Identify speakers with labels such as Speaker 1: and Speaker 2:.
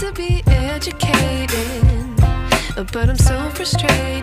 Speaker 1: to be educated, but I'm so frustrated.